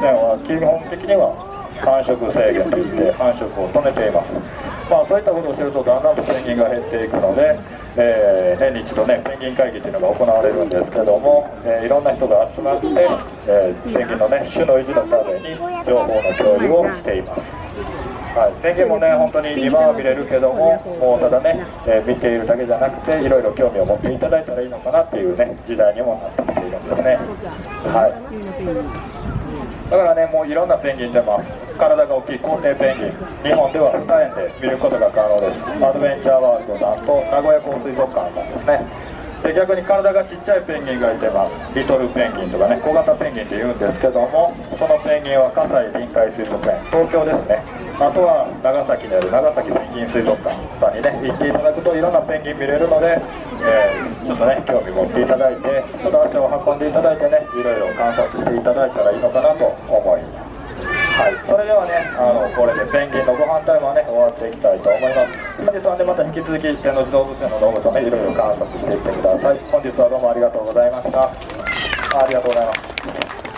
年は基本的には繁殖制限といって繁殖を止めています。まあそういったことをしてるとだんだんとペンギンが減っていくので、えー、年に一度ねペンギン会議というのが行われるんですけども、えー、いろんな人が集まって、えー、ペンギンのね種の維持のために情報の共有をしています。はい、ペンギンもね、本当に今は見れるけども、もうただね、えー、見ているだけじゃなくて、いろいろ興味を持っていただいたらいいのかなっていうね、時代にもなってきているんですね。はいだからねもういろんなペンギン出ます体が大きい高齢ペンギン日本では2円で見ることが可能です。アドベンチャーワールドさんと名古屋港水族館さんですね。で逆に体がちっちゃいペンギンがいてます。リトルペンギンとかね小型ペンギンって言うんですけどもそのペンギンは葛西臨海水族園東京ですねあとは長崎にある長崎ペンギン水族館さんにね行っていただくといろんなペンギン見れるので、えー、ちょっとね興味持っていただいてちょっと足を運んでいただいてねいろいろ観察していただいたらいいのかなと思いますはい、それではね、あのこれでペンギンのご飯タイムはね、終わっていきたいと思います。本日はね、また引き続き、天王寺動物園の動物をね、いろいろ観察していってください。本日はどうもありがとうございました。ありがとうございます。